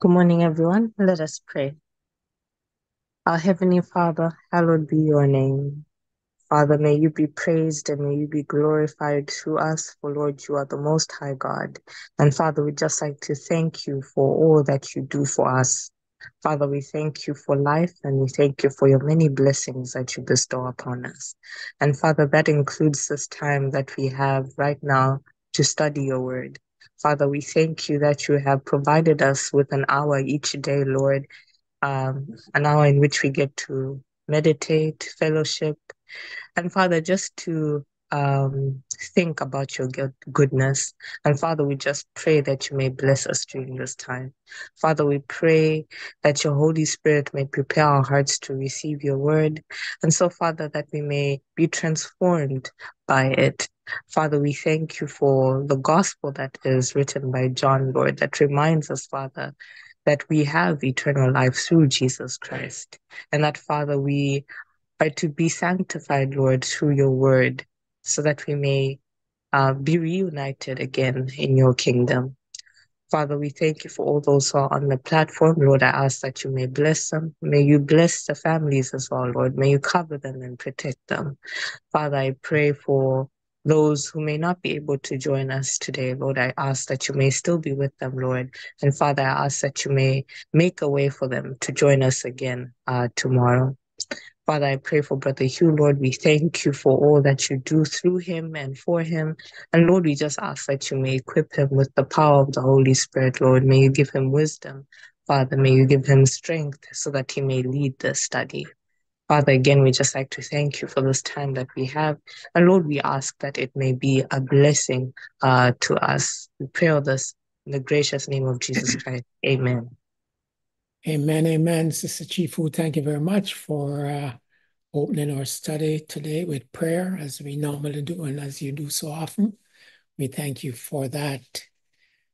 Good morning, everyone. Let us pray. Our Heavenly Father, hallowed be your name. Father, may you be praised and may you be glorified through us, for Lord, you are the Most High God. And Father, we just like to thank you for all that you do for us. Father, we thank you for life and we thank you for your many blessings that you bestow upon us. And Father, that includes this time that we have right now to study your word. Father, we thank you that you have provided us with an hour each day, Lord, um, an hour in which we get to meditate, fellowship, and Father, just to um, think about your good- goodness. And Father, we just pray that you may bless us during this time. Father, we pray that your Holy Spirit may prepare our hearts to receive your word. And so, Father, that we may be transformed by it. Father, we thank you for the gospel that is written by John, Lord, that reminds us, Father, that we have eternal life through Jesus Christ. And that, Father, we are to be sanctified, Lord, through your word, so that we may uh, be reunited again in your kingdom. Father, we thank you for all those who are on the platform. Lord, I ask that you may bless them. May you bless the families as well, Lord. May you cover them and protect them. Father, I pray for those who may not be able to join us today, Lord, I ask that you may still be with them, Lord. And Father, I ask that you may make a way for them to join us again uh, tomorrow. Father, I pray for Brother Hugh, Lord. We thank you for all that you do through him and for him. And Lord, we just ask that you may equip him with the power of the Holy Spirit, Lord. May you give him wisdom. Father, may you give him strength so that he may lead the study. Father, again, we just like to thank you for this time that we have. And Lord, we ask that it may be a blessing uh, to us. We pray all this in the gracious name of Jesus Christ. Amen. Amen, amen. Sister Chifu, thank you very much for uh, opening our study today with prayer, as we normally do and as you do so often. We thank you for that.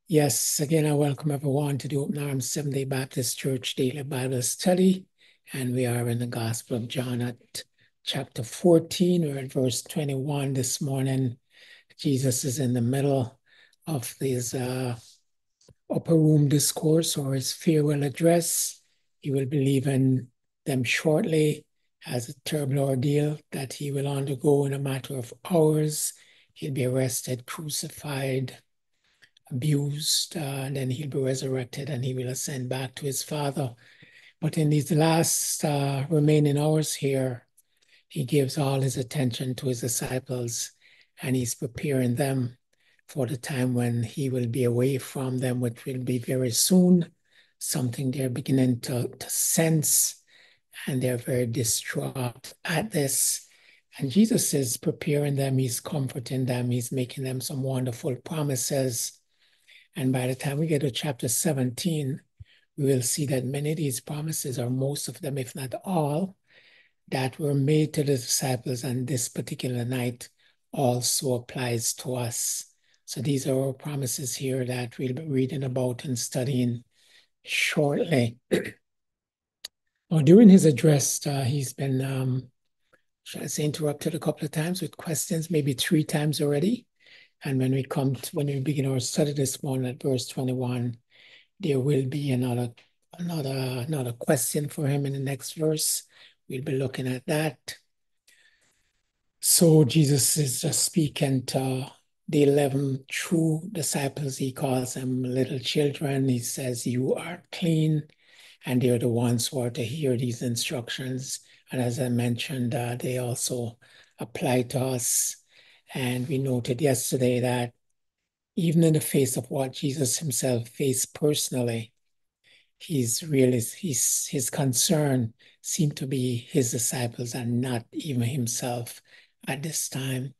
Yes, again, I welcome everyone to the Open Arms Seventh day Baptist Church Daily Bible Study. And we are in the Gospel of John at chapter 14. We're at verse 21 this morning. Jesus is in the middle of these. uh, upper room discourse or his farewell address. He will be leaving them shortly as a terrible ordeal that he will undergo in a matter of hours. He'll be arrested, crucified, abused, uh, and then he'll be resurrected and he will ascend back to his Father. But in these last uh, remaining hours here, he gives all his attention to his disciples and he's preparing them for the time when he will be away from them, which will be very soon, something they're beginning to, to sense, and they're very distraught at this. And Jesus is preparing them, he's comforting them, he's making them some wonderful promises. And by the time we get to chapter 17, we will see that many of these promises, or most of them, if not all, that were made to the disciples on this particular night also applies to us. So these are our promises here that we'll be reading about and studying shortly. well, during his address, uh, he's been, um, I say, interrupted a couple of times with questions, maybe three times already. And when we come to, when we begin our study this morning at verse 21, there will be another another another question for him in the next verse. We'll be looking at that. So Jesus is just speaking to the 11 true disciples. He calls them little children. He says, You are clean. And they're the ones who are to hear these instructions. And as I mentioned, uh, they also apply to us. And we noted yesterday that even in the face of what Jesus himself faced personally, he's really his his concern seemed to be his disciples and not even himself at this time.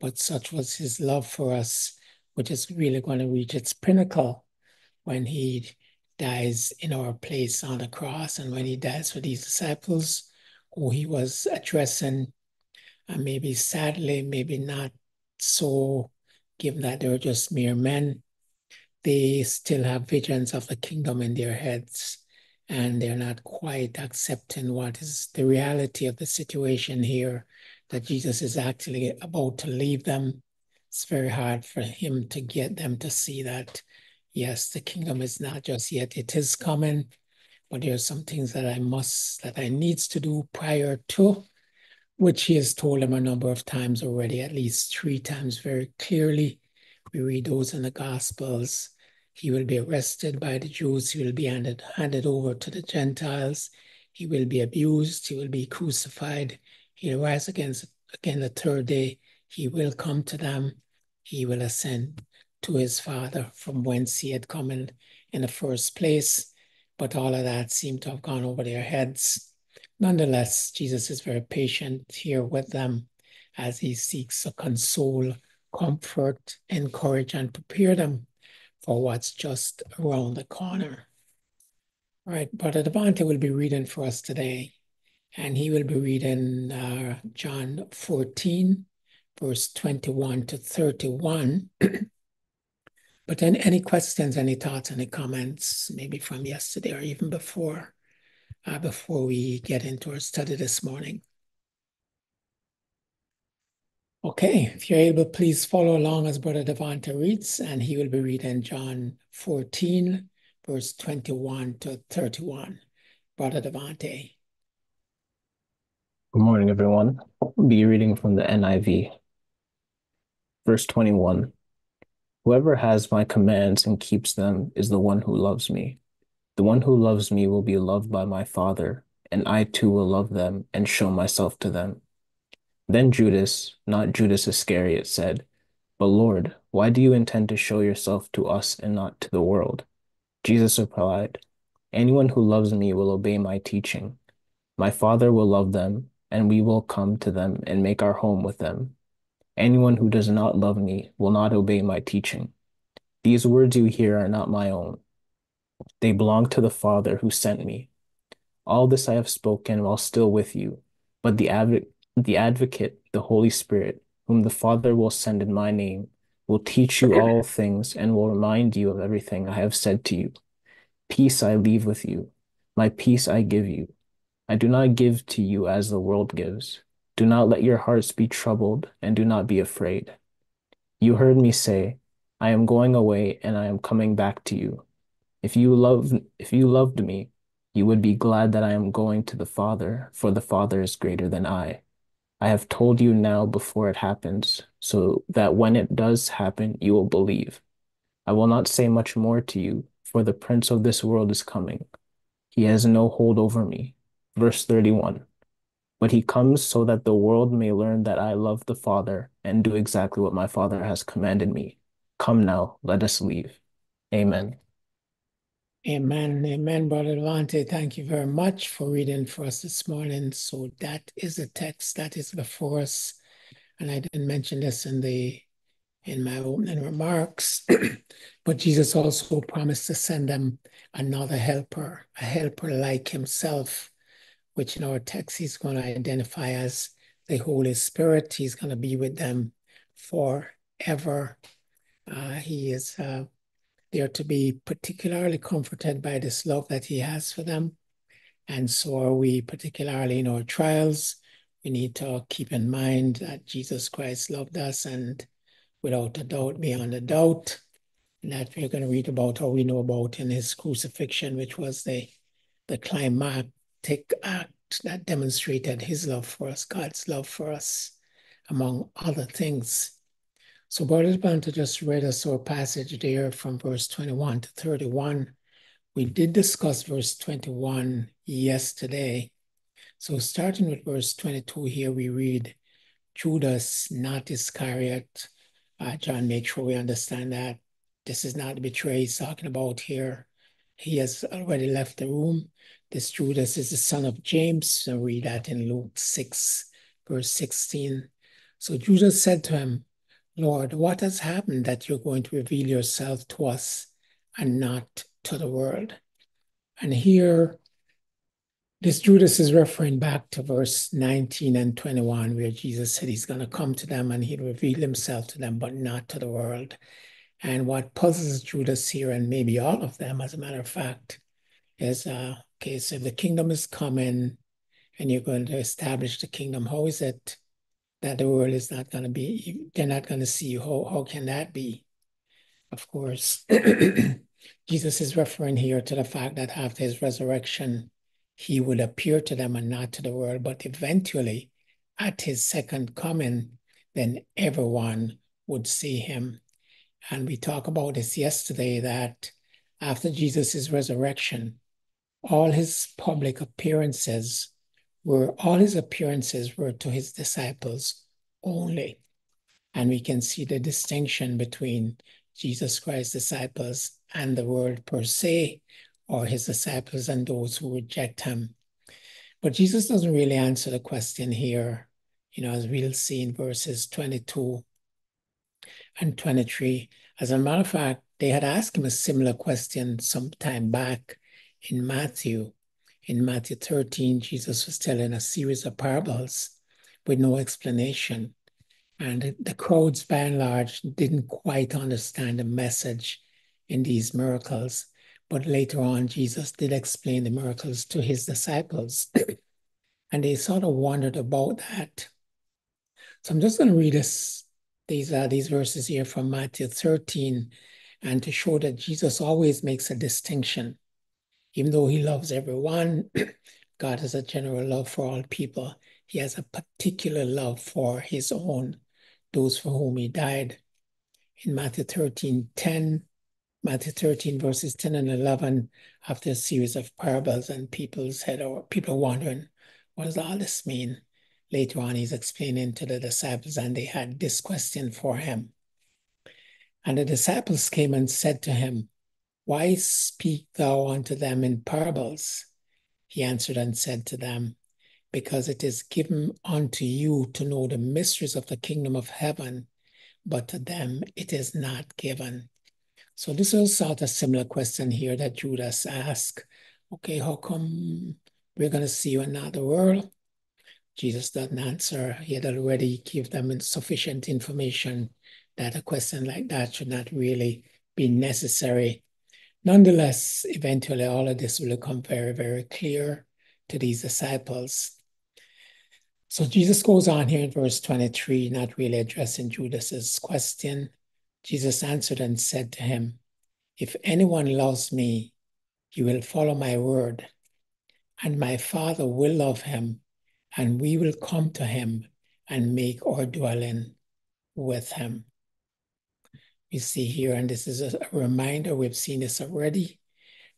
But such was his love for us, which is really going to reach its pinnacle when he dies in our place on the cross. And when he dies for these disciples who he was addressing, and maybe sadly, maybe not so, given that they were just mere men, they still have visions of the kingdom in their heads and they're not quite accepting what is the reality of the situation here that Jesus is actually about to leave them. It's very hard for him to get them to see that, yes, the kingdom is not just yet, it is coming, but there are some things that I must, that I needs to do prior to, which he has told them a number of times already, at least three times very clearly. We read those in the Gospels. He will be arrested by the Jews. He will be handed, handed over to the Gentiles. He will be abused. He will be crucified. He'll rise again the third day. He will come to them. He will ascend to his Father from whence he had come in, in the first place. But all of that seemed to have gone over their heads. Nonetheless, Jesus is very patient here with them as he seeks to console, comfort, encourage, and prepare them for what's just around the corner. All right, Brother Devante will be reading for us today, and he will be reading uh, John 14, verse 21 to 31. but then any questions, any thoughts, any comments, maybe from yesterday or even before, uh, before we get into our study this morning? Okay, if you're able, please follow along as Brother Devante reads, and he will be reading John 14, verse 21 to 31. Brother Devante. Good morning, everyone. I'll be reading from the NIV. Verse 21 Whoever has my commands and keeps them is the one who loves me. The one who loves me will be loved by my Father, and I too will love them and show myself to them. Then Judas, not Judas Iscariot, said, But Lord, why do you intend to show yourself to us and not to the world? Jesus replied, Anyone who loves me will obey my teaching. My Father will love them, and we will come to them and make our home with them. Anyone who does not love me will not obey my teaching. These words you hear are not my own. They belong to the Father who sent me. All this I have spoken while still with you, but the advocate the advocate, the Holy Spirit, whom the Father will send in my name, will teach you all things and will remind you of everything I have said to you. Peace I leave with you, my peace I give you. I do not give to you as the world gives. Do not let your hearts be troubled, and do not be afraid. You heard me say, I am going away and I am coming back to you. If you love if you loved me, you would be glad that I am going to the Father, for the Father is greater than I. I have told you now before it happens, so that when it does happen, you will believe. I will not say much more to you, for the prince of this world is coming. He has no hold over me. Verse 31. But he comes so that the world may learn that I love the Father and do exactly what my Father has commanded me. Come now, let us leave. Amen. Amen. Amen, Brother Devante. Thank you very much for reading for us this morning. So that is the text that is before us. And I didn't mention this in the in my opening remarks, but Jesus also promised to send them another helper, a helper like himself, which in our text he's going to identify as the Holy Spirit. He's going to be with them forever. Uh, he is uh, they are to be particularly comforted by this love that He has for them. And so are we, particularly in our trials. We need to keep in mind that Jesus Christ loved us and without a doubt, beyond a doubt, and that we're going to read about or we know about in his crucifixion, which was the, the act that demonstrated his love for us, God's love for us, among other things. So Brother Devante just read us our passage there from verse 21 to 31. We did discuss verse 21 yesterday. So starting with verse 22 here, we read, Judas, not Iscariot. Uh, John, make sure we understand that. This is not the betrayal he's talking about here. He has already left the room. This Judas is the son of James. So read that in Luke 6, verse 16. So Judas said to him, Lord, what has happened that you're going to reveal yourself to us and not to the world? And here, this Judas is referring back to verse 19 and 21, where Jesus said he's going to come to them and he'll reveal himself to them, but not to the world. And what puzzles Judas here, and maybe all of them, as a matter of fact, is uh, okay, so if the kingdom is coming and you're going to establish the kingdom. How is it that the world is not going to be, they're not going to see you. How, how can that be? Of course, Jesus is referring here to the fact that after his resurrection, he would appear to them and not to the world, but eventually, at his second coming, then everyone would see him. And we talked about this yesterday that after Jesus' resurrection, all his public appearances were all his appearances were to his disciples only. And we can see the distinction between Jesus Christ's disciples and the world per se, or his disciples and those who reject him. But Jesus doesn't really answer the question here, you know, as we'll see in verses 22 and 23. As a matter of fact, they had asked him a similar question some time back in Matthew. In Matthew 13, Jesus was telling a series of parables with no explanation. And the crowds, by and large, didn't quite understand the message in these miracles. But later on, Jesus did explain the miracles to his disciples. and they sort of wondered about that. So I'm just going to read this, these, uh, these verses here from Matthew 13 and to show that Jesus always makes a distinction. Even though he loves everyone, God has a general love for all people. He has a particular love for his own, those for whom he died. In Matthew 13, 10, Matthew 13, verses 10 and 11, after a series of parables, and people's head or people wondering, what does all this mean? Later on, he's explaining to the disciples, and they had this question for him. And the disciples came and said to him, Why speak thou unto them in parables? He answered and said to them, Because it is given unto you to know the mysteries of the kingdom of heaven, but to them it is not given. So this is sort of a similar question here that Judas asked. Okay, how come we're going to see you in another world? Jesus doesn't answer. He had already given them sufficient information that a question like that should not really be necessary. Nonetheless, eventually all of this will become very, very clear to these disciples. So Jesus goes on here in verse 23, not really addressing Judas's question, Jesus answered and said to him, If anyone loves me, he will follow my word, and my Father will love him, and we will come to him and make our dwelling with him. We see here, and this is a reminder, we've seen this already.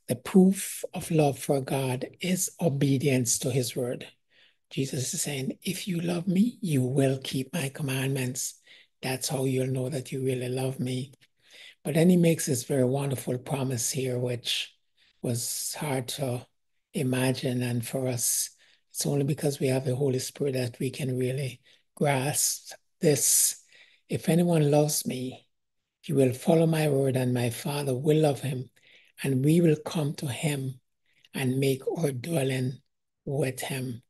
The proof of love for God is obedience to his word. Jesus is saying, If you love me, you will keep my commandments. That's how you'll know that you really love me. But then he makes this very wonderful promise here, which was hard to imagine. And for us, it's only because we have the Holy Spirit that we can really grasp this. If anyone loves me, he will follow my word, and my Father will love him, and we will come to him and make our dwelling with him.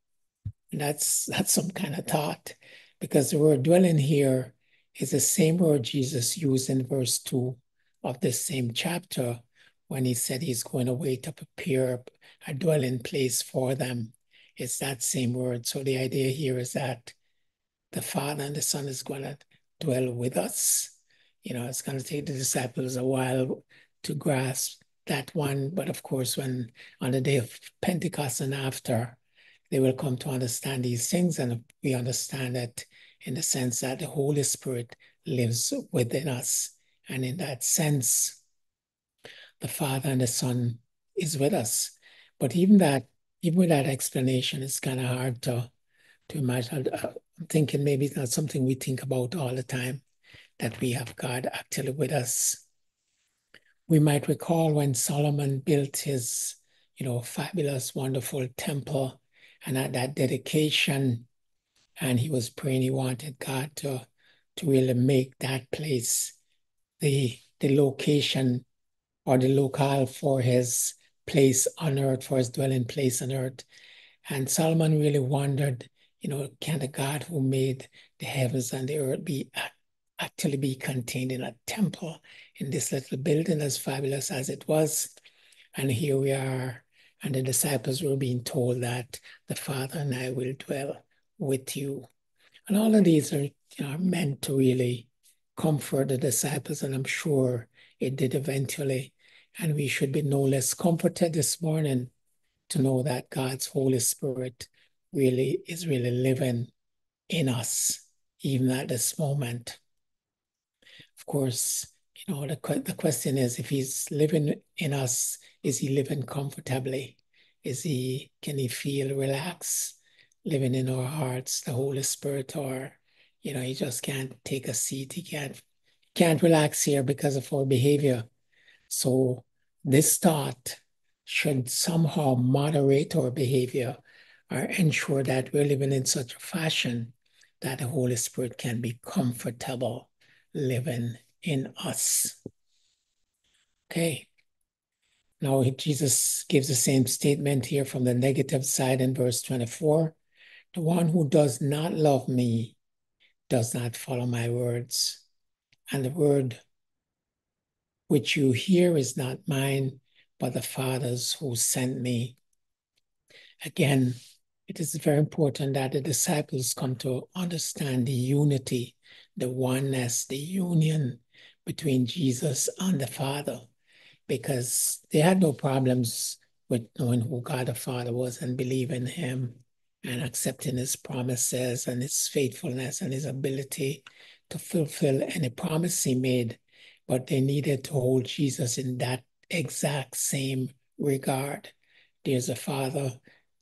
And that's that's some kind of thought, because the word dwelling here is the same word Jesus used in verse 2 of this same chapter when he said he's going away to prepare a dwelling place for them. It's that same word. So the idea here is that the Father and the Son is going to dwell with us. You know, it's going to take the disciples a while to grasp that one. But of course, when on the day of Pentecost and after, they will come to understand these things. And we understand that in the sense that the Holy Spirit lives within us. And in that sense, the Father and the Son is with us. But even that, even with that explanation, it's kind of hard to, to imagine. I'm thinking maybe it's not something we think about all the time, that we have God actually with us. We might recall when Solomon built his, you know, fabulous, wonderful temple, and at that dedication, and he was praying he wanted God to, to really make that place the, the location or the locale for his place on earth, for his dwelling place on earth. And Solomon really wondered, you know, can the God who made the heavens and the earth be actually be contained in a temple in this little building as fabulous as it was? And here we are, and the disciples were being told that the Father and I will dwell with you. And all of these are, are meant to really comfort the disciples, and I'm sure it did eventually. And we should be no less comforted this morning to know that God's Holy Spirit really is really living in us, even at this moment. Course, you know, the, the question is if he's living in us, is he living comfortably? Is he, can he feel relaxed living in our hearts, the Holy Spirit, or, you know, he just can't take a seat. He can't, can't relax here because of our behavior. So this thought should somehow moderate our behavior or ensure that we're living in such a fashion that the Holy Spirit can be comfortable living in us. Okay. Now Jesus gives the same statement here from the negative side in verse 24. The one who does not love me does not follow my words. And the word which you hear is not mine, but the Father's who sent me. Again, it is very important that the disciples come to understand the unity, the oneness, the union between Jesus and the Father, because they had no problems with knowing who God the Father was and believing Him and accepting His promises and His faithfulness and His ability to fulfill any promise He made. But they needed to hold Jesus in that exact same regard. There's a Father,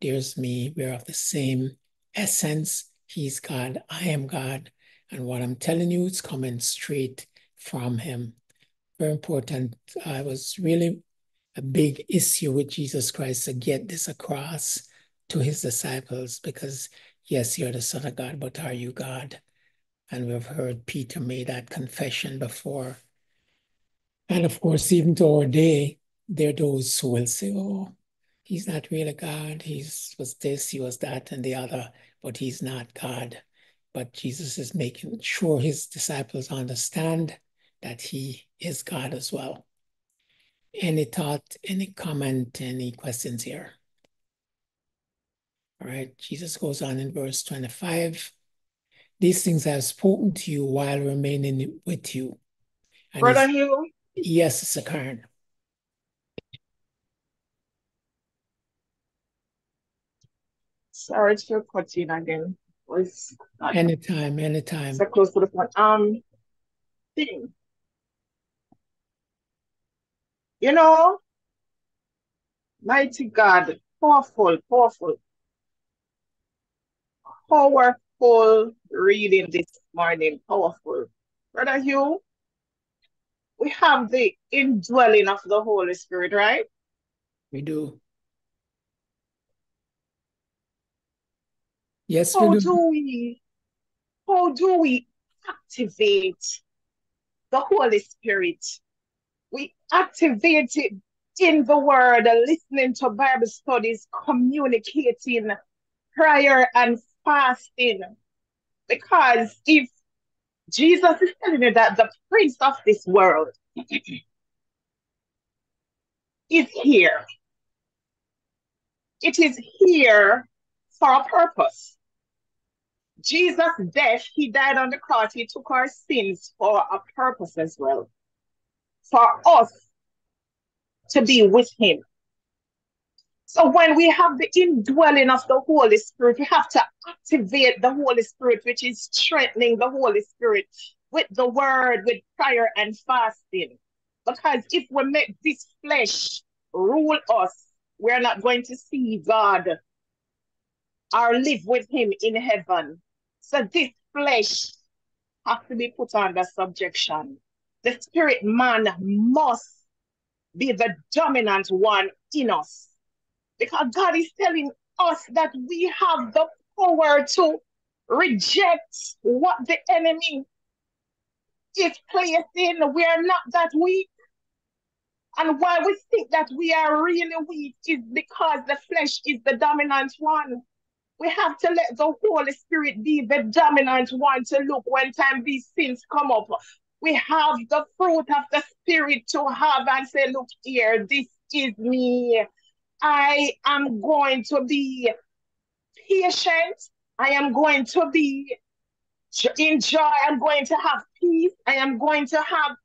there's me, we're of the same essence. He's God, I am God. And what I'm telling you is coming straight from Him. Very important. I was really a big issue with Jesus Christ to get this across to his disciples because, yes, you're the Son of God, but are you God? And we've heard Peter made that confession before. And of course, even to our day, there are those who will say, oh, he's not really God. He was this, he was that, and the other, but he's not God. But Jesus is making sure his disciples understand that he is God as well. Any thought, any comment, any questions here? All right, Jesus goes on in verse 25. These things I have spoken to you while remaining with you. And Brother Hugh? Yes, Sir Karen. Sorry to cut in again. Was anytime, anytime. So close to the point. Um, thing. You know, mighty God, powerful, powerful, powerful reading this morning. Powerful. Brother Hugh, we have the indwelling of the Holy Spirit, right? We do. Yes, how we do. do we how do we activate the Holy Spirit? We activate it in the word, listening to Bible studies, communicating, prayer, and fasting. Because if Jesus is telling you that the prince of this world is here, it is here for a purpose. Jesus' death, he died on the cross, he took our sins for a purpose as well. For us to be with him. So when we have the indwelling of the Holy Spirit, we have to activate the Holy Spirit, which is strengthening the Holy Spirit with the word, with prayer and fasting. Because if we make this flesh rule us, we're not going to see God or live with Him in heaven. So this flesh has to be put under subjection. The spirit man must be the dominant one in us because God is telling us that we have the power to reject what the enemy is placing. We are not that weak. And why we think that we are really weak is because the flesh is the dominant one. We have to let the Holy Spirit be the dominant one to look when time these sins come up. We have the fruit of the Spirit to have and say, look here, this is me. I am going to be patient. I am going to be in joy. I'm going to have peace. I am going to have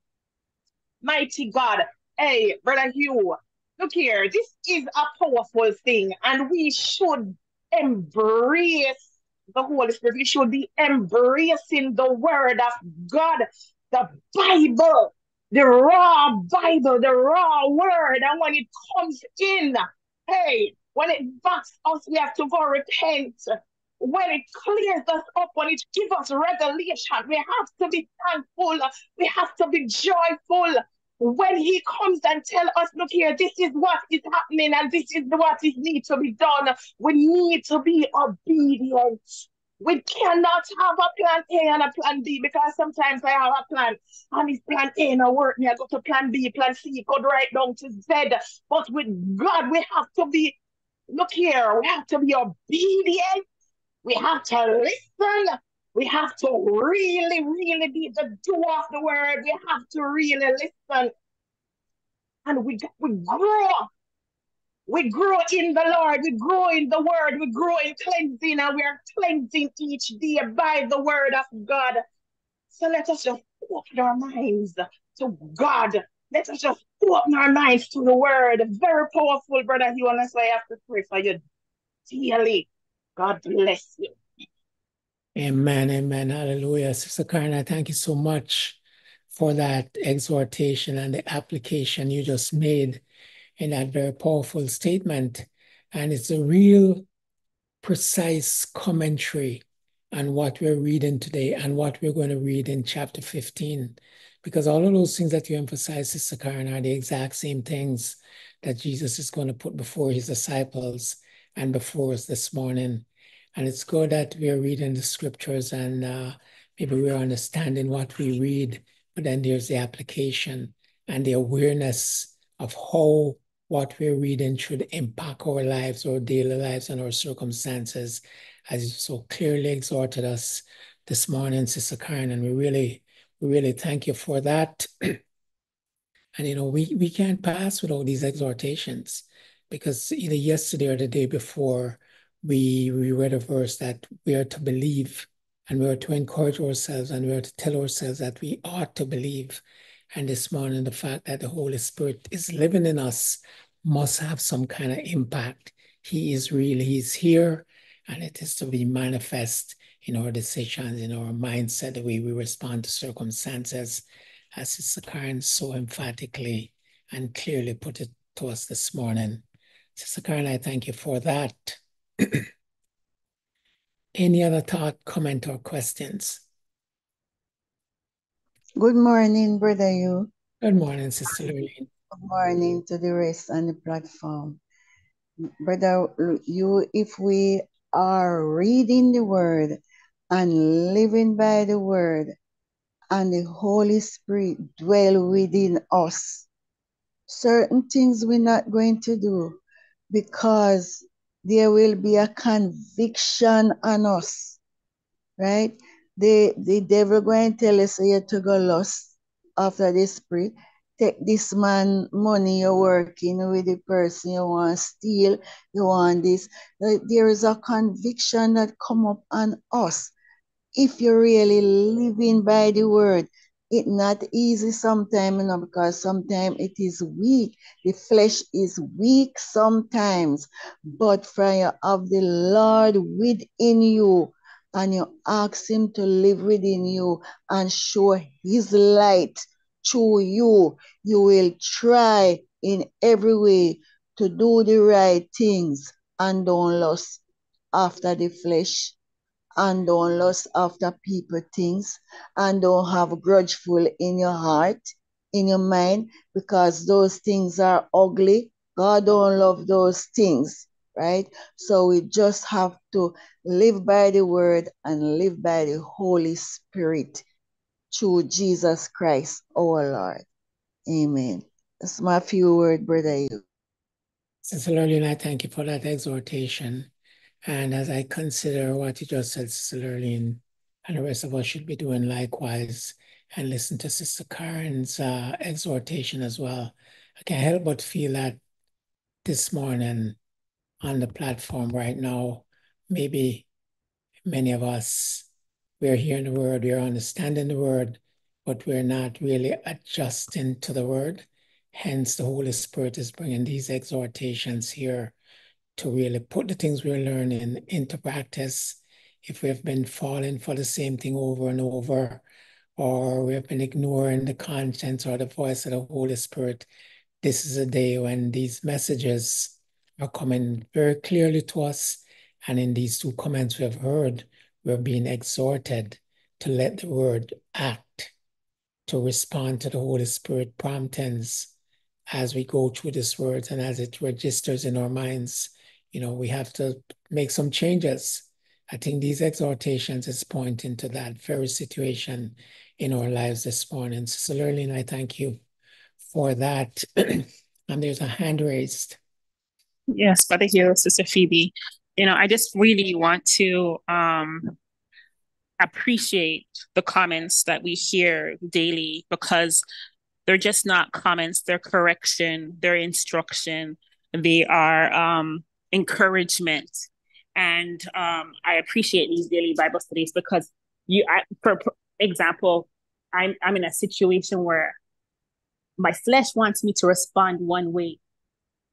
mighty God hey, Brother Hugh, look here, this is a powerful thing, and we should embrace the Holy Spirit. We should be embracing the Word of God, the Bible, the raw Bible, the raw Word. And when it comes in, hey, when it backs us, we have to go repent. When it clears us up, when it gives us revelation, we have to be thankful. We have to be joyful when he comes and tell us, look here, this is what is happening and this is what is need to be done. We need to be obedient. We cannot have a plan A and a plan B because sometimes I have a plan and if plan A not work, me I go to plan B, plan C, go right down to Z. But with God, we have to be, look here, we have to be obedient. We have to listen. We have to really, really be the doer of the word. We have to really listen. And we, we grow. We grow in the Lord. We grow in the word. We grow in cleansing. And we are cleansing each day by the word of God. So let us just open our minds to God. Let us just open our minds to the word. Very powerful, brother Hugh And that's why I have to pray for you dearly. God bless you. Amen, amen, hallelujah. Sister Karen, thank you so much for that exhortation and the application you just made in that very powerful statement. And it's a real precise commentary on what we're reading today and what we're going to read in chapter 15. Because all of those things that you emphasize, Sister Karen, are the exact same things that Jesus is going to put before his disciples and before us this morning. And it's good that we're reading the scriptures and uh, maybe we're understanding what we read, but then there's the application and the awareness of how what we're reading should impact our lives, our daily lives, and our circumstances, as you so clearly exhorted us this morning, Sister Karen. And we really, we really thank you for that. and you know, we we can't pass without these exhortations because either yesterday or the day before, we, we read a verse that we are to believe and we are to encourage ourselves and we are to tell ourselves that we ought to believe. And this morning, the fact that the Holy Spirit is living in us must have some kind of impact. He is real, He's here, and it is to be manifest in our decisions, in our mindset, the way we respond to circumstances, as Sister Karen so emphatically and clearly put it to us this morning. Sister Karen, I thank you for that. Any other thought, comment, or questions? Good morning, Brother Hugh. Good morning, Sister Lorraine. Good morning to the rest on the platform. Brother Hugh, if we are reading the word and living by the word, and the Holy Spirit dwell within us, certain things we're not going to do because there will be a conviction on us, right? The, the devil going to tell us you to go lost after the spirit. Take this man money you're working with the person you want to steal, you want this. There is a conviction that come up on us. If you're really living by the word, it not easy sometimes, you know, because sometimes it is weak. The flesh is weak sometimes, but you have the Lord within you, and you ask Him to live within you and show His light to you, you will try in every way to do the right things and don't lust after the flesh and don't lust after people things and don't have grudgeful in your heart in your mind because those things are ugly. God don't love those things right? So we just have to live by the word and live by the holy spirit through jesus christ our lord. Amen. That's my few word brother Hugh Sister I thank you for that exhortation. And as I consider what you just said, Sister Lurleen, and the rest of us should be doing likewise and listen to Sister Karen's uh, exhortation as well. I can't help but feel that this morning on the platform right now, maybe many of us, we're hearing the word, we're understanding the word, but we're not really adjusting to the word. Hence, the Holy Spirit is bringing these exhortations here to really put the things we're learning into practice. If we've been falling for the same thing over and over, or we've been ignoring the conscience or the voice of the Holy Spirit, this is a day when these messages are coming very clearly to us. And in these two comments we have heard, we're being exhorted to let the word act, to respond to the Holy Spirit promptings as we go through this word and as it registers in our minds. You know, we have to make some changes. I think these exhortations is pointing to that very situation in our lives this morning. Sister Lurleen, I thank you for that. and there's a hand raised. Yes, Brother Hugh, Sister Phoebe. You know, I just really want to um, appreciate the comments that we hear daily because they're just not comments, they're correction, they're instruction, they are um, encouragement. And um, I appreciate these daily Bible studies because you, I, for example, I'm I'm in a situation where my flesh wants me to respond one way,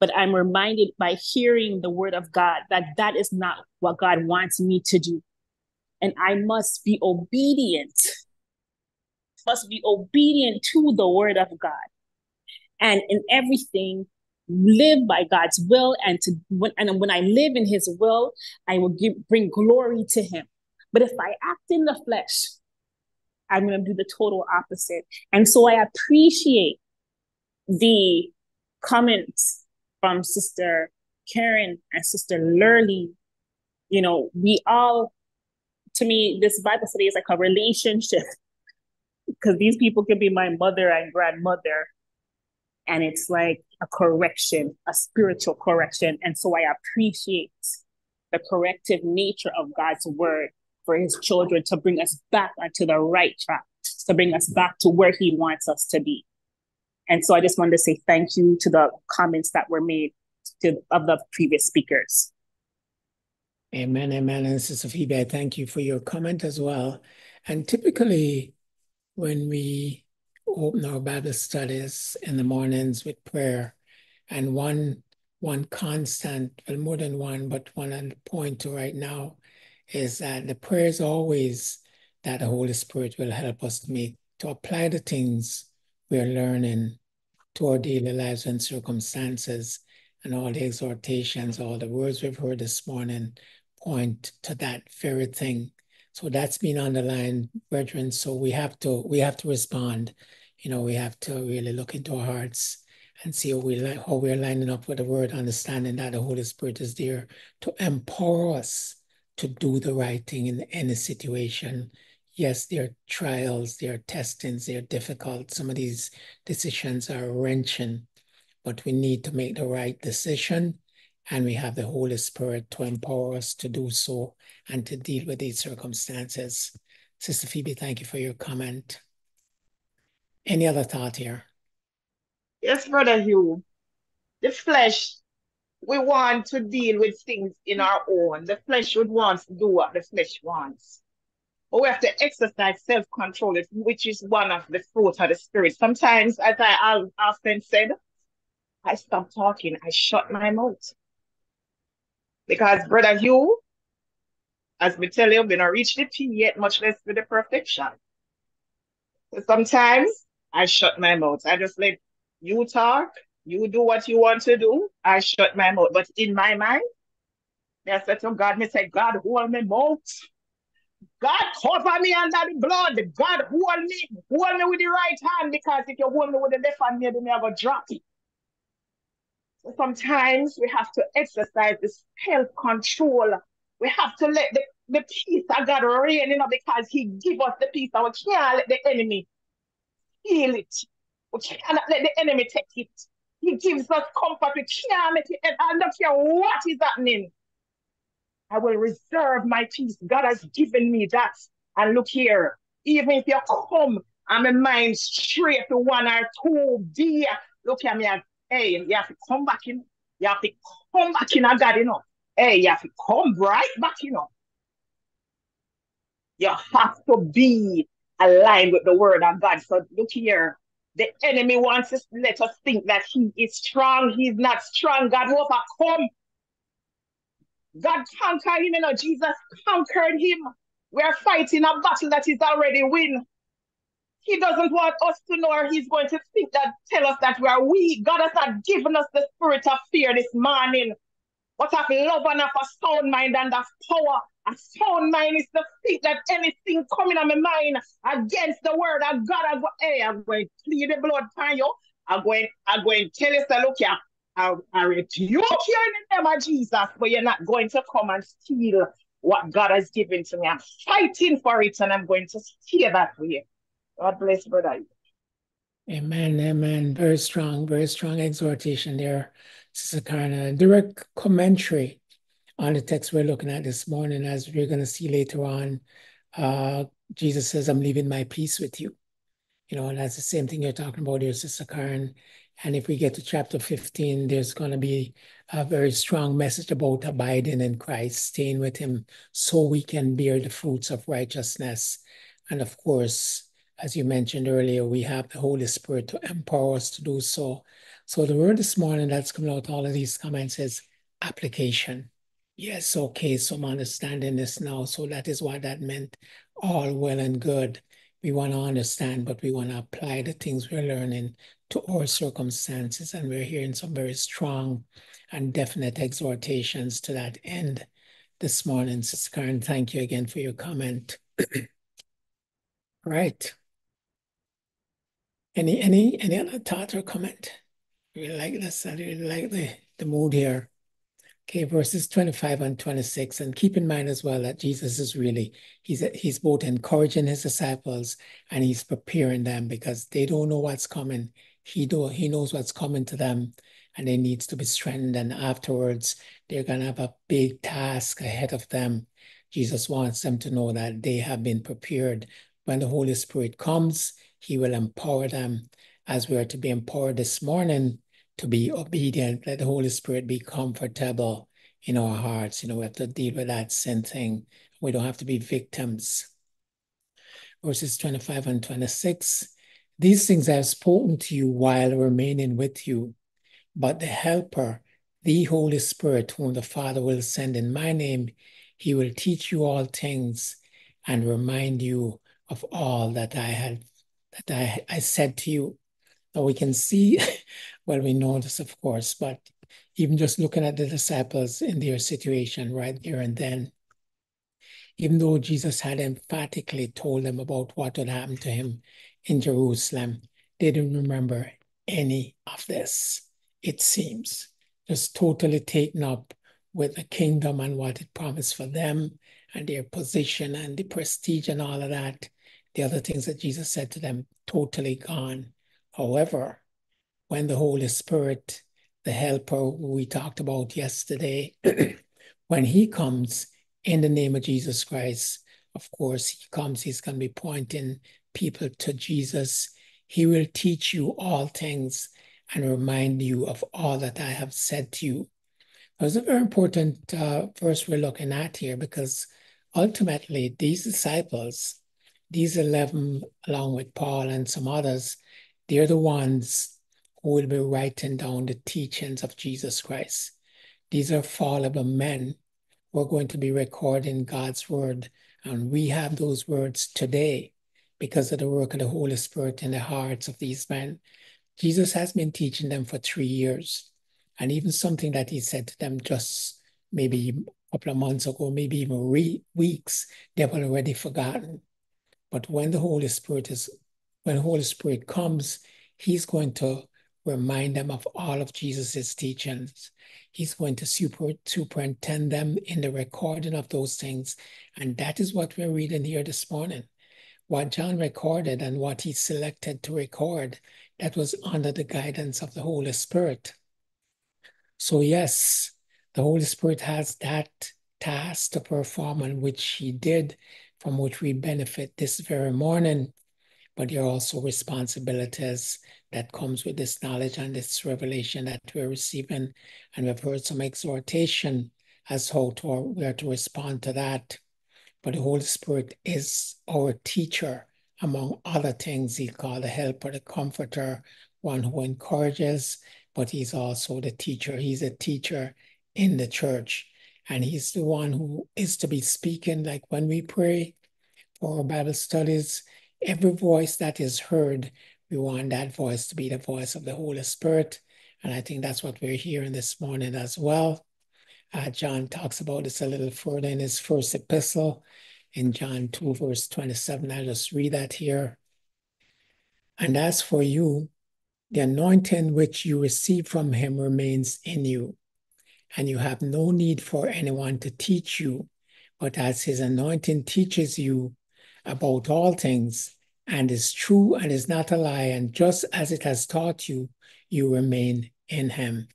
but I'm reminded by hearing the word of God that that is not what God wants me to do, and I must be obedient. Must be obedient to the word of God, and in everything live by God's will and to when and when I live in his will, I will give bring glory to him. But if I act in the flesh, I'm going to do the total opposite. And so I appreciate the comments from Sister Karen and Sister Lurley. You know, we all, to me, this Bible study is like a relationship because these people can be my mother and grandmother. And it's like a correction, a spiritual correction. And so I appreciate the corrective nature of God's word for his children to bring us back onto the right track, to bring us back to where he wants us to be. And so I just wanted to say thank you to the comments that were made to, of the previous speakers. Amen, amen. And Sister Phoebe, thank you for your comment as well. And typically, when we open our Bible studies in the mornings with prayer, and one one constant, well, more than one, but one I'll point to right now is that the prayer is always that the Holy Spirit will help us to make to apply the things we're learning to our daily lives and circumstances and all the exhortations, all the words we've heard this morning point to that very thing. So that's been underlined, brethren. So we have to we have to respond. You know, we have to really look into our hearts and see how we how we're lining up with the word, understanding that the Holy Spirit is there to empower us to do the right thing in any situation. Yes, there are trials, there are testings, they're difficult. Some of these decisions are wrenching, but we need to make the right decision. And we have the Holy Spirit to empower us to do so and to deal with these circumstances. Sister Phoebe, thank you for your comment. Any other thought here? Yes, Brother Hugh. The flesh we want to deal with things in our own. The flesh would want to do what the flesh wants. But we have to exercise self-control, which is one of the fruits of the spirit. Sometimes, as I often said, I stop talking, I shut my mouth. Because brother Hugh, as we tell you, we don't reach the P yet, much less with the perfection. So sometimes I shut my mouth. I just let you talk, you do what you want to do. I shut my mouth. But in my mind, I said to God, me say, God, hold my mouth. God, cover me under the blood. God, hold me. Hold me with the right hand because if you hold me with the left hand, maybe me have drop it. So sometimes we have to exercise this self-control. We have to let the, the peace of God reign, you know, because He give us the peace and we can't let the enemy steal it. We cannot let the enemy take it. He gives us comfort. We can't make it. I don't care what is happening. I will reserve my peace. God has given me that. And look here, even if you come and my mind straight to one or two, dear, look at me hey, you have to come back in. You have to come back in, I got you know. Hey, you have to come right back, you know. You have to be aligned with the word of God. So look here, The enemy wants to let us think that he is strong. He's not strong. God will overcome. God conquered him. You know, Jesus conquered him. We're fighting a battle that is already win. He doesn't want us to know, or he's going to think that, tell us that we are weak. God has not given us the spirit of fear this morning, but of love and of a sound mind and of power. A sound mind is the feet that anything coming on my mind against the word of God, I go, hey, I'm going to plead the blood for you. I'm going, I'm going to tell you, say, look here, I, I rebuke you in the name of Jesus, but you're not going to come and steal what God has given to me. I'm fighting for it and I'm going to stay that way. God bless, brother. Amen, amen. Very strong, very strong exhortation there, Sister Karen. Direct commentary on the text we're looking at this morning, as we're going to see later on. Uh, Jesus says, I'm leaving my peace with you. You know, and that's the same thing you're talking about here, Sister Karen. And if we get to chapter 15, there's going to be a very strong message about abiding in Christ, staying with Him so we can bear the fruits of righteousness. And of course, as you mentioned earlier, we have the Holy Spirit to empower us to do so. So the word this morning that's coming out, all of these comments is application. Yes, okay, so I'm understanding this now. So that is what that meant. All well and good. We want to understand, but we want to apply the things we're learning to our circumstances. And we're hearing some very strong and definite exhortations to that end this morning. Sister Karen, thank you again for your comment. right. Any any any other thought or comment? We like this. I really like the, the mood here. Okay, verses 25 and 26. And keep in mind as well that Jesus is really, he's, he's both encouraging his disciples and he's preparing them because they don't know what's coming. He do, he knows what's coming to them and they needs to be strengthened. And afterwards, they're going to have a big task ahead of them. Jesus wants them to know that they have been prepared. When the Holy Spirit comes, he will empower them as we are to be empowered this morning to be obedient. Let the Holy Spirit be comfortable in our hearts. You know, we have to deal with that sin thing. We don't have to be victims. Verses 25 and 26. These things I have spoken to you while remaining with you, but the Helper, the Holy Spirit, whom the Father will send in my name, he will teach you all things and remind you of all that I had that I, I said to you. So we can see, well, we know this, of course, but even just looking at the disciples in their situation right there and then, even though Jesus had emphatically told them about what would happen to him in Jerusalem, they didn't remember any of this, it seems. Just totally taken up with the kingdom and what it promised for them and their position and the prestige and all of that. The other things that Jesus said to them, totally gone. However, when the Holy Spirit, the helper we talked about yesterday, when he comes in the name of Jesus Christ, of course, he comes, he's going to be pointing people to Jesus. He will teach you all things and remind you of all that I have said to you. It's a very important uh, verse we're looking at here because ultimately these disciples, these 11, along with Paul and some others, they're the ones who will be writing down the teachings of Jesus Christ. These are fallible men who are going to be recording God's word. And we have those words today because of the work of the Holy Spirit in the hearts of these men. Jesus has been teaching them for three years. And even something that he said to them just maybe a couple of months ago, maybe even re- weeks, they've already forgotten. But when the Holy Spirit is when Holy Spirit comes, He's going to remind them of all of Jesus's teachings. He's going to super, superintend them in the recording of those things. And that is what we're reading here this morning. What John recorded and what he selected to record, that was under the guidance of the Holy Spirit. So, yes, the Holy Spirit has that task to perform, and which he did, from which we benefit this very morning but there are also responsibilities that comes with this knowledge and this revelation that we're receiving. And we've heard some exhortation as how to, we are to respond to that. But the Holy Spirit is our teacher among other things, he called the helper, the comforter, one who encourages, but he's also the teacher. He's a teacher in the church. And he's the one who is to be speaking, like when we pray for our Bible studies, every voice that is heard, we want that voice to be the voice of the Holy Spirit. And I think that's what we're hearing this morning as well. Uh, John talks about this a little further in his first epistle in John 2, verse 27. I'll just read that here. And as for you, the anointing which you receive from him remains in you, and you have no need for anyone to teach you, but as his anointing teaches you about all things, and is true and is not a lie, and just as it has taught you, you remain in him.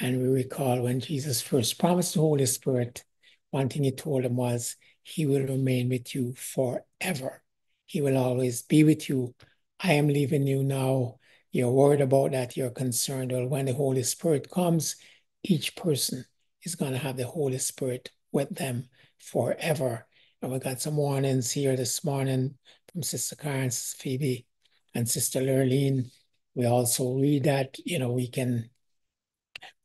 And we recall when Jesus first promised the Holy Spirit, one thing he told him was, He will remain with you forever. He will always be with you. I am leaving you now. You're worried about that. You're concerned. Well, when the Holy Spirit comes, each person is going to have the Holy Spirit with them forever. We got some warnings here this morning from Sister Karen, Sister Phoebe, and Sister Lurleen. We also read that, you know, we can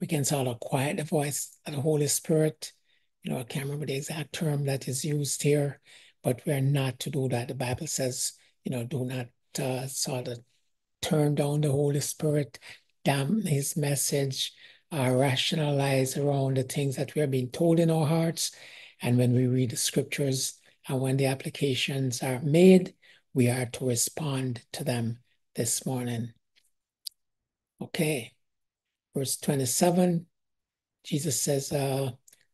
we can sort of quiet the voice of the Holy Spirit. You know, I can't remember the exact term that is used here, but we're not to do that. The Bible says, you know, do not uh, sort of turn down the Holy Spirit, damn his message, uh, rationalize around the things that we are being told in our hearts. And when we read the scriptures and when the applications are made, we are to respond to them this morning. Okay verse 27, Jesus says, uh,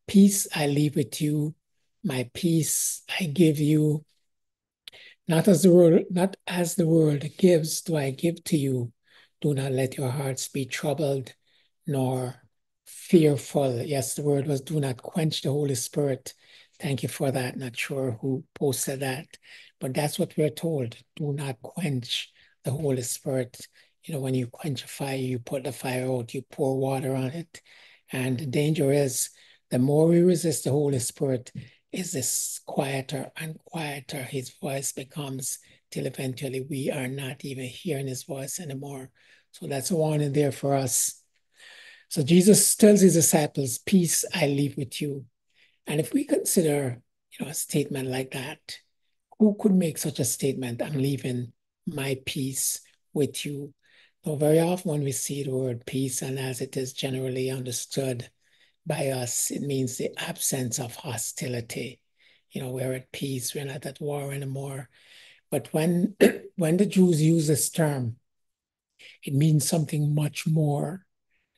Peace I leave with you, my peace I give you. Not as the world, not as the world gives, do I give to you. Do not let your hearts be troubled, nor fearful. Yes, the word was do not quench the Holy Spirit. Thank you for that. Not sure who posted that, but that's what we're told. Do not quench the Holy Spirit you know, when you quench a fire, you put the fire out, you pour water on it. And the danger is the more we resist the Holy Spirit, is this quieter and quieter his voice becomes till eventually we are not even hearing his voice anymore. So that's a warning there for us. So Jesus tells his disciples, Peace I leave with you. And if we consider, you know, a statement like that, who could make such a statement? I'm leaving my peace with you. So very often when we see the word peace, and as it is generally understood by us, it means the absence of hostility. You know, we're at peace, we're not at war anymore. But when when the Jews use this term, it means something much more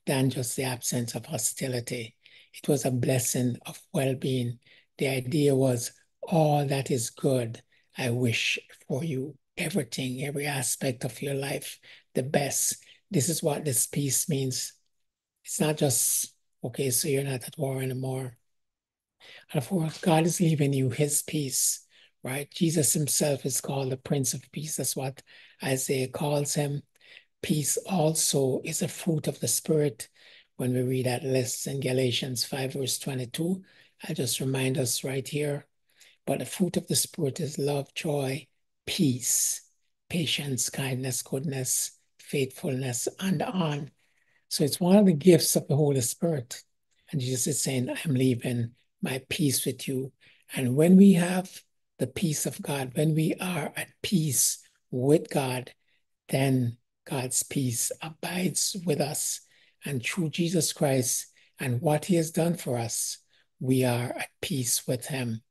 than just the absence of hostility. It was a blessing of well-being. The idea was all that is good, I wish for you. Everything, every aspect of your life the best. This is what this peace means. It's not just, okay, so you're not at war anymore. And of course, God is leaving you his peace, right? Jesus himself is called the Prince of Peace. That's what Isaiah calls him. Peace also is a fruit of the Spirit. When we read that list in Galatians 5, verse 22, I'll just remind us right here. But the fruit of the Spirit is love, joy, peace, patience, kindness, goodness, faithfulness, and on. So it's one of the gifts of the Holy Spirit. And Jesus is saying, I'm leaving my peace with you. And when we have the peace of God, when we are at peace with God, then God's peace abides with us. And through Jesus Christ and what he has done for us, we are at peace with him.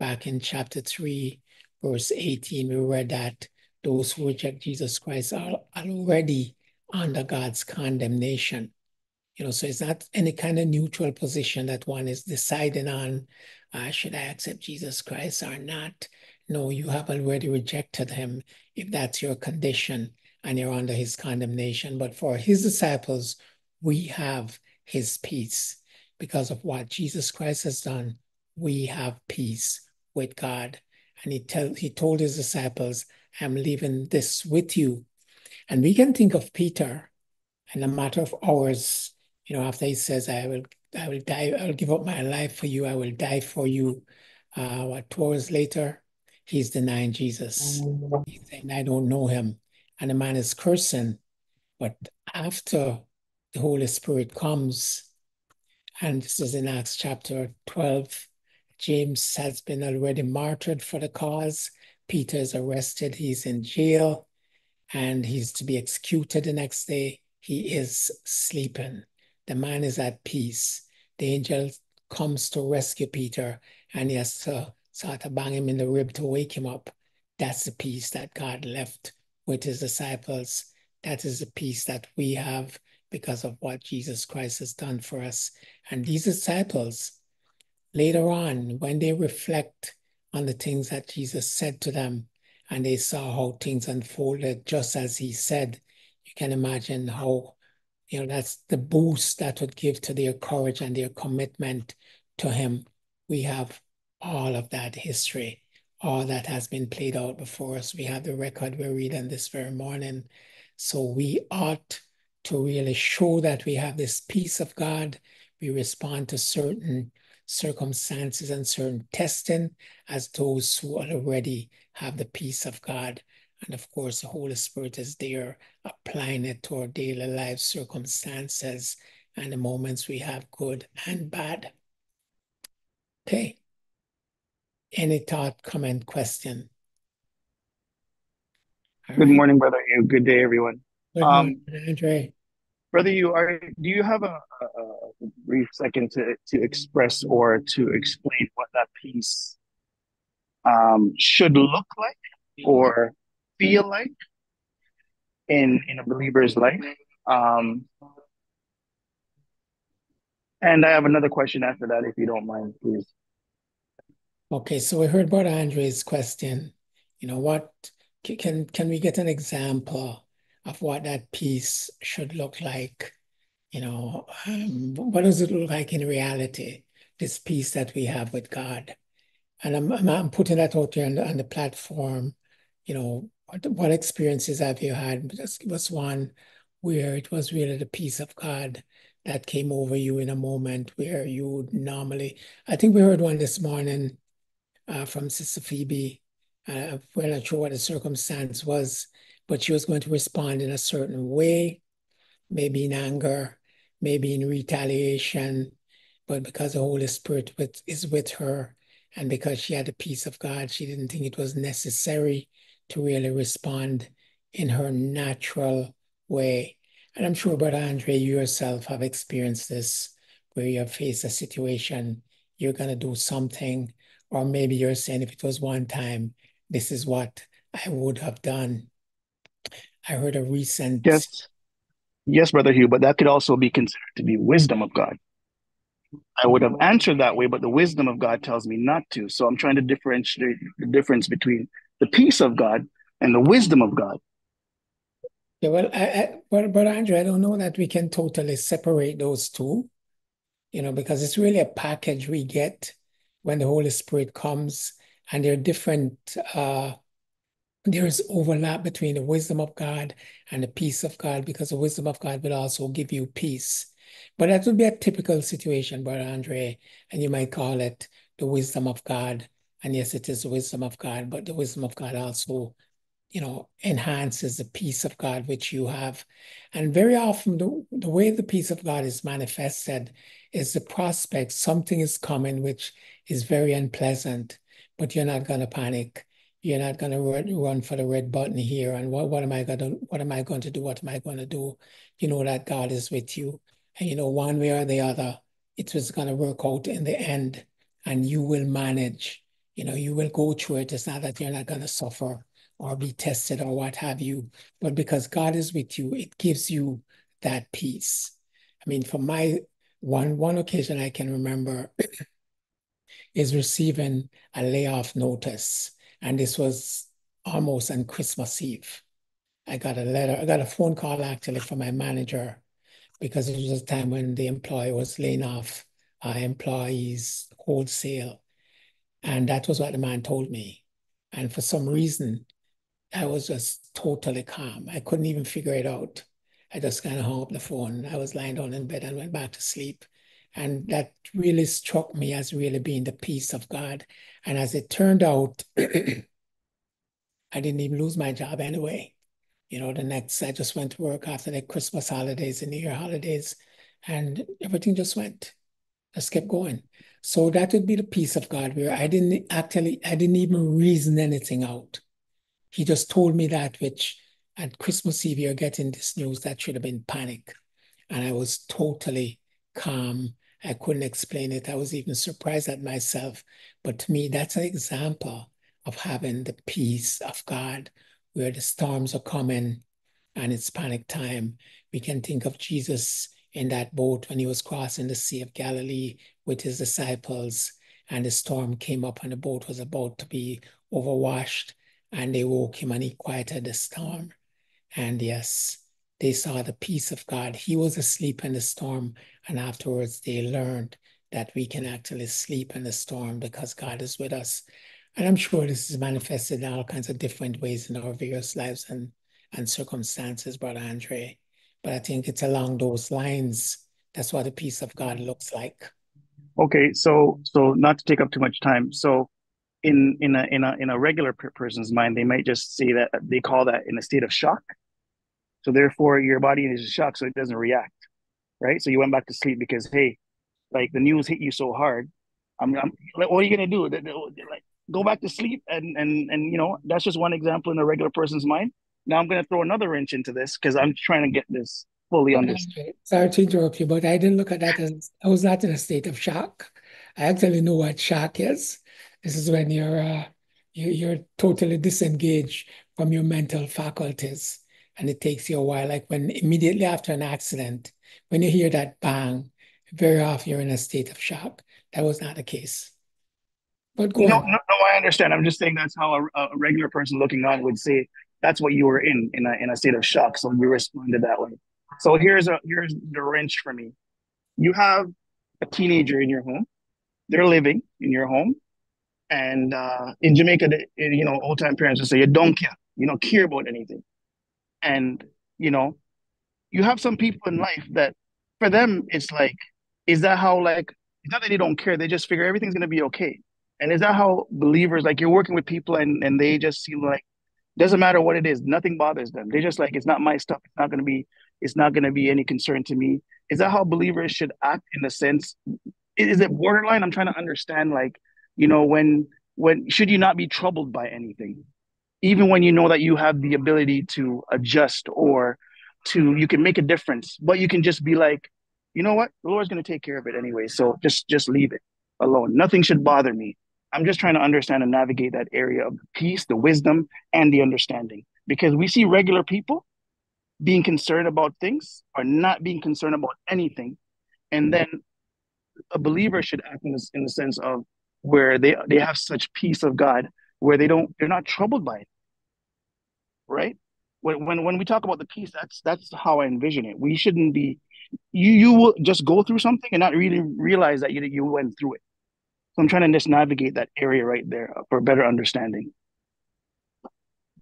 Back in chapter 3, verse 18, we read that those who reject Jesus Christ are already under God's condemnation. You know, so it's not any kind of neutral position that one is deciding on, uh, should I accept Jesus Christ or not? No, you have already rejected him if that's your condition and you're under his condemnation. But for his disciples, we have his peace. Because of what Jesus Christ has done, we have peace with God. And he, tell, he told his disciples, I'm leaving this with you. And we can think of Peter in a matter of hours, you know, after he says, I will, I will die, I will give up my life for you, I will die for you. Uh, what two hours later, he's denying Jesus. He's saying, I don't know him. And the man is cursing. But after the Holy Spirit comes, and this is in Acts chapter 12, James has been already martyred for the cause. Peter is arrested, he's in jail, and he's to be executed the next day. He is sleeping. The man is at peace. The angel comes to rescue Peter, and he has to sort of bang him in the rib to wake him up. That's the peace that God left with his disciples. That is the peace that we have because of what Jesus Christ has done for us. And these disciples, later on, when they reflect on the things that Jesus said to them and they saw how things unfolded just as he said, you can imagine how, you know, that's the boost that would give to their courage and their commitment to him. We have all of that history, all that has been played out before us. We have the record we're reading this very morning. So we ought to really show that we have this peace of God. We respond to certain circumstances and certain testing as those who already have the peace of God. And of course, the Holy Spirit is there applying it to our daily life circumstances and the moments we have good and bad. Okay. Any thought, comment, question? All Good right. morning, Brother Hugh. Good day, everyone. Good um, morning, Andre. Brother Hugh are do you have a, a, brief second to, to express or to explain what that peace um, should look like or feel like in in a believer's life? Um, and I have another question after that, if you don't mind, please. Okay, so we heard about Andre's question. You know, what can can we get an example of what that peace should look like. You know, um, what does it look like in reality? This peace that we have with God, and I'm I'm, putting that out there on the, on the platform. You know, what, what experiences have you had? Just give us one where it was really the peace of God that came over you in a moment where you would normally. I think we heard one this morning uh, from Sister Phoebe. Uh, we're not sure what the circumstance was, but she was going to respond in a certain way, maybe in anger, maybe in retaliation. But because the Holy Spirit is with her and because she had the peace of God, she didn't think it was necessary to really respond in her natural way. And I'm sure, Brother Andre, you yourself have experienced this where you have faced a situation, you're going to do something, or maybe you're saying, if it was one time, this is what I would have done. I heard a recent. Yes. Yes, Brother Hugh, but that could also be considered to be wisdom of God. I would have answered that way, but the wisdom of God tells me not to. So I'm trying to differentiate the difference between the peace of God and the wisdom of God. Yeah, well, I, I, but, but Andrew, I don't know that we can totally separate those two, you know, because it's really a package we get when the Holy Spirit comes, and there are different uh, there is overlap between the wisdom of God and the peace of God because the wisdom of God will also give you peace. But that would be a typical situation, Brother Andre, and you might call it the wisdom of God. And yes, it is the wisdom of God, but the wisdom of God also, you know, enhances the peace of God which you have. And very often, the, the way the peace of God is manifested is the prospect something is coming which is very unpleasant, but you're not going to panic you're not going to run, for the red button here. And what, what am I going to what am I going to do? What am I going to do? You know that God is with you, and you know one way or the other, it was going to work out in the end, and you will manage. You know, you will go through it. It's not that you're not going to suffer or be tested or what have you, but because God is with you, it gives you that peace. I mean, for my one one occasion I can remember is receiving a layoff notice and this was almost on Christmas Eve. I got a letter, I got a phone call actually from my manager because it was a time when the employer was laying off uh, employees wholesale. And that was what the man told me. And for some reason, I was just totally calm. I couldn't even figure it out. I just kind of hung up the phone. I was lying down in bed and went back to sleep. And that really struck me as really being the peace of God. And as it turned out, I didn't even lose my job anyway. You know, the next, I just went to work after the Christmas holidays and New Year holidays, and everything just went, just kept going. So that would be the peace of God where I didn't actually, I didn't even reason anything out. He just told me that, which at Christmas Eve, you're getting this news that should have been panic. And I was totally calm. I couldn't explain it. I was even surprised at myself. But to me, that's an example of having the peace of God where the storms are coming and it's panic time. We can think of Jesus in that boat when he was crossing the Sea of Galilee with his disciples, and the storm came up, and the boat was about to be overwashed. And they woke him, and he quieted the storm. And yes, they saw the peace of God. He was asleep in the storm, and afterwards they learned that we can actually sleep in the storm because God is with us. And I'm sure this is manifested in all kinds of different ways in our various lives and, and circumstances, Brother Andre. But I think it's along those lines. That's what the peace of God looks like. Okay, so so not to take up too much time. So in in a in a in a regular person's mind, they might just say that they call that in a state of shock. So therefore, your body is shocked, so it doesn't react, right? So you went back to sleep because hey, like the news hit you so hard. I'm, I'm like, what are you gonna do? Like, go back to sleep, and and and you know that's just one example in a regular person's mind. Now I'm going to throw another wrench into this because I'm trying to get this fully understood. Sorry to interrupt you, but I didn't look at that as I was not in a state of shock. I actually know what shock is. This is when you're uh, you, you're totally disengaged from your mental faculties, and it takes you a while. Like when immediately after an accident, when you hear that bang, very often you're in a state of shock. That was not the case. But go no, on. no, no, I understand. I'm just saying that's how a, a regular person looking on would say that's what you were in in a, in a state of shock so we responded that way so here's a here's the wrench for me you have a teenager in your home they're living in your home and uh, in jamaica you know old time parents would say you don't care you don't care about anything and you know you have some people in life that for them it's like is that how like it's not that they don't care they just figure everything's going to be okay and is that how believers like you're working with people and and they just seem like doesn't matter what it is, nothing bothers them. They're just like, it's not my stuff. It's not gonna be, it's not gonna be any concern to me. Is that how believers should act in the sense? Is it borderline? I'm trying to understand, like, you know, when when should you not be troubled by anything? Even when you know that you have the ability to adjust or to you can make a difference, but you can just be like, you know what, the Lord's gonna take care of it anyway. So just just leave it alone. Nothing should bother me. I'm just trying to understand and navigate that area of the peace, the wisdom, and the understanding. Because we see regular people being concerned about things or not being concerned about anything. And then a believer should act in, this, in the sense of where they, they have such peace of God where they don't they're not troubled by it. Right? When when when we talk about the peace, that's that's how I envision it. We shouldn't be you you will just go through something and not really realize that you you went through it. So I'm trying to just navigate that area right there uh, for a better understanding.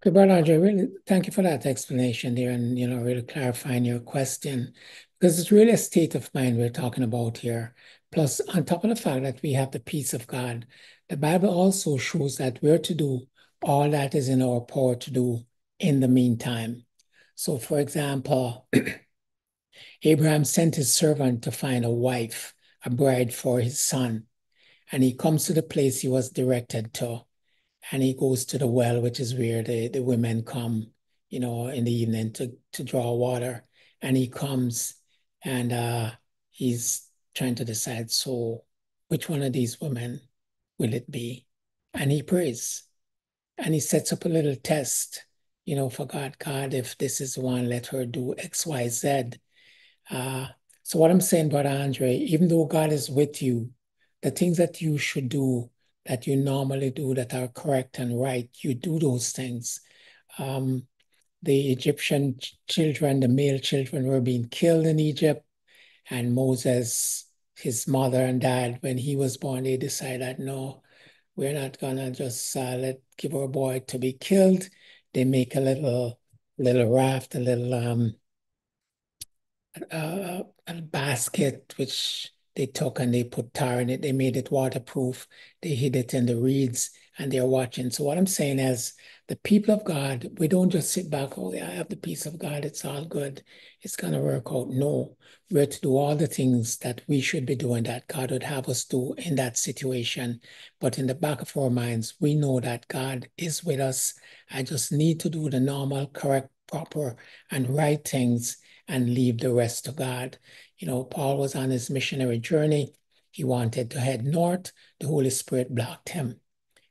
Okay, Andre, really thank you for that explanation there and you know really clarifying your question because it's really a state of mind we're talking about here. Plus, on top of the fact that we have the peace of God, the Bible also shows that we're to do all that is in our power to do in the meantime. So, for example, Abraham sent his servant to find a wife, a bride for his son. And he comes to the place he was directed to and he goes to the well which is where the, the women come you know in the evening to, to draw water. And he comes and uh, he's trying to decide so which one of these women will it be? And he prays. And he sets up a little test you know for god god if this is one let her do x y z uh, so what i'm saying brother andre even though god is with you the things that you should do that you normally do that are correct and right, you do those things. Um, the Egyptian children, the male children, were being killed in Egypt, and Moses, his mother and dad, when he was born, they decided, no, we're not gonna just uh, let give our boy to be killed. They make a little little raft, a little um, uh, a basket which they took and they put tar in it. They made it waterproof. They hid it in the reeds and they're watching. So what I'm saying is the people of God, we don't just sit back, oh, yeah, I have the peace of God, it's all good, it's going to work out. No, we're to do all the things that we should be doing that God would have us do in that situation. But in the back of our minds, we know that God is with us. I just need to do the normal, correct, proper, and right things and leave the rest to God. You know, Paul was on his missionary journey. He wanted to head north. The Holy Spirit blocked him.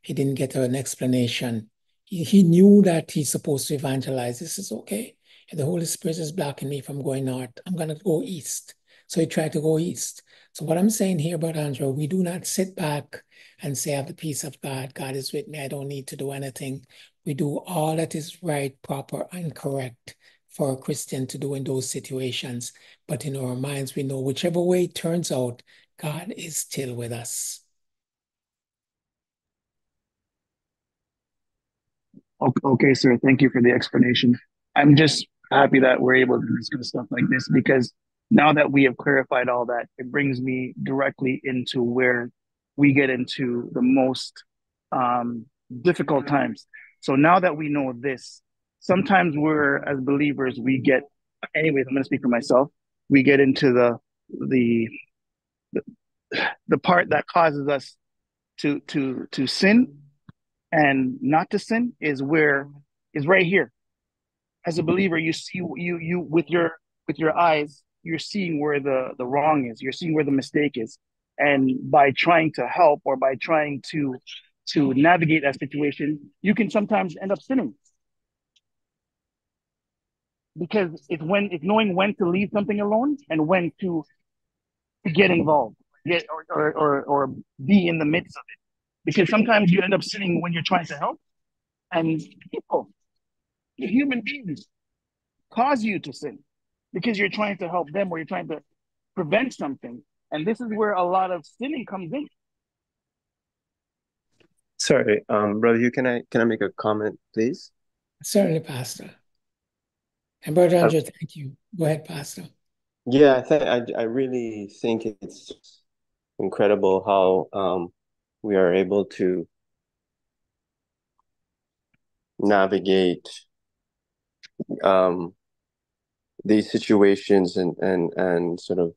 He didn't get an explanation. He, he knew that he's supposed to evangelize. This is okay. And the Holy Spirit is blocking me from going north. I'm going to go east. So he tried to go east. So what I'm saying here about Andrew, we do not sit back and say, I have the peace of God. God is with me. I don't need to do anything. We do all that is right, proper, and correct for a Christian to do in those situations. But in our minds, we know whichever way it turns out, God is still with us. Okay, sir. Thank you for the explanation. I'm just happy that we're able to discuss stuff like this because now that we have clarified all that, it brings me directly into where we get into the most um, difficult times. So now that we know this, sometimes we're as believers we get anyways i'm going to speak for myself we get into the the the, the part that causes us to to to sin and not to sin is where is right here. As a believer you see you you with your with your eyes you're seeing where the the wrong is. You're seeing where the mistake is. And by trying to help or by trying to to navigate that situation you can sometimes end up sinning. Because it's when it's knowing when to leave something alone and when to, get involved, get or, or or or be in the midst of it. Because sometimes you end up sitting when you're trying to help, and people, human beings, cause you to sin because you're trying to help them or you're trying to prevent something. And this is where a lot of sinning comes in. Sorry, um, brother, Hugh can I can I make a comment, please? Certainly, Pastor. And Brother uh, thank you. Go ahead, Pastor. Yeah, I think I I really think it's incredible how um, we are able to navigate um, these situations and and and sort of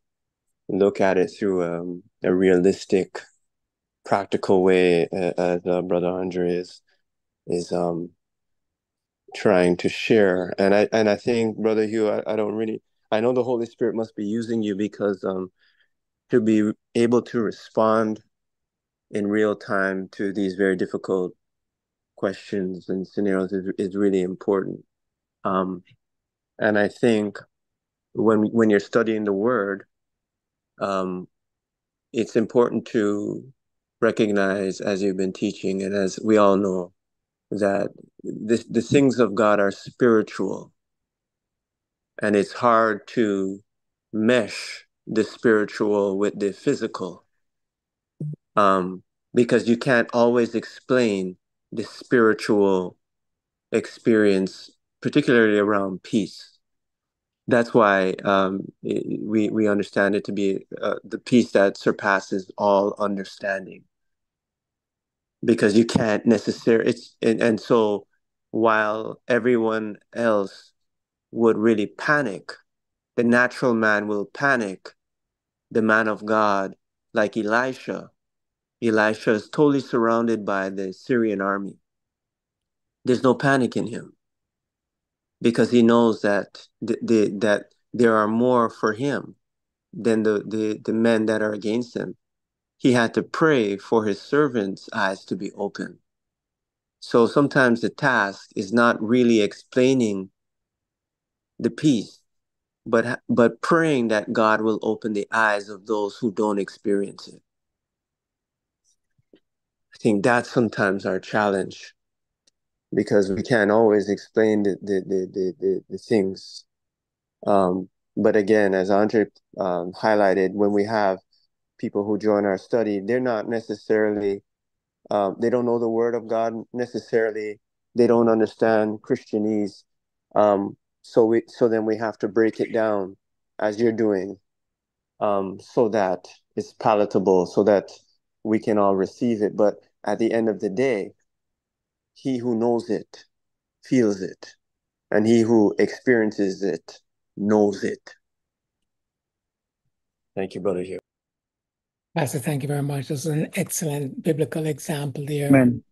look at it through um, a realistic, practical way, uh, as uh, Brother Andre is is um trying to share. And I and I think, Brother Hugh, I, I don't really I know the Holy Spirit must be using you because um to be able to respond in real time to these very difficult questions and scenarios is, is really important. Um, and I think when when you're studying the word, um, it's important to recognize, as you've been teaching, and as we all know, that the, the things of God are spiritual. And it's hard to mesh the spiritual with the physical um, because you can't always explain the spiritual experience, particularly around peace. That's why um, it, we we understand it to be uh, the peace that surpasses all understanding because you can't necessarily it's and, and so while everyone else would really panic the natural man will panic the man of god like elisha elisha is totally surrounded by the syrian army there's no panic in him because he knows that the, the that there are more for him than the, the the men that are against him he had to pray for his servants' eyes to be open. So sometimes the task is not really explaining the peace, but but praying that God will open the eyes of those who don't experience it. I think that's sometimes our challenge because we can't always explain the the the the, the, the things. Um, but again, as Andre um, highlighted, when we have people who join our study, they're not necessarily, um, they don't know the word of God necessarily. They don't understand Christianese. Um, so we, so then we have to break it down as you're doing, um, so that it's palatable, so that we can all receive it. But at the end of the day, he who knows it feels it, and he who experiences it knows it. Thank you, Brother Hugh. Pastor, thank you very much. This is an excellent biblical example there. Amen.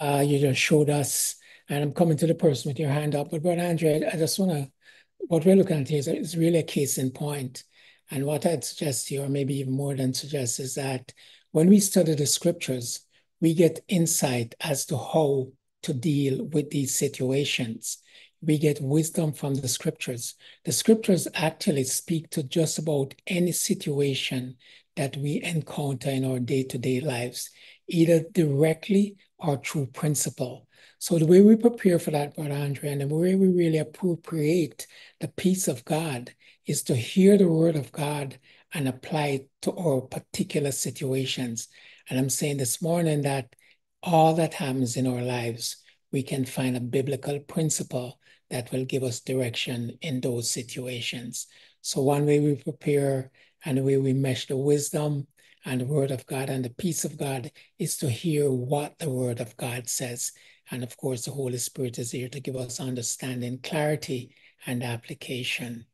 Uh, you just showed us, and I'm coming to the person with your hand up. But Brother Andre, I just want to, what we're looking at here is, is really a case in point. And what I'd suggest to you, or maybe even more than suggest, is that when we study the scriptures, we get insight as to how to deal with these situations. We get wisdom from the scriptures. The scriptures actually speak to just about any situation that we encounter in our day to day lives, either directly or through principle. So, the way we prepare for that, Brother Andre, and the way we really appropriate the peace of God is to hear the word of God and apply it to our particular situations. And I'm saying this morning that all that happens in our lives, we can find a biblical principle that will give us direction in those situations. So, one way we prepare and the way we mesh the wisdom and the word of God and the peace of God is to hear what the word of God says. And of course, the Holy Spirit is here to give us understanding, clarity, and application.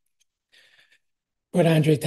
But Andre,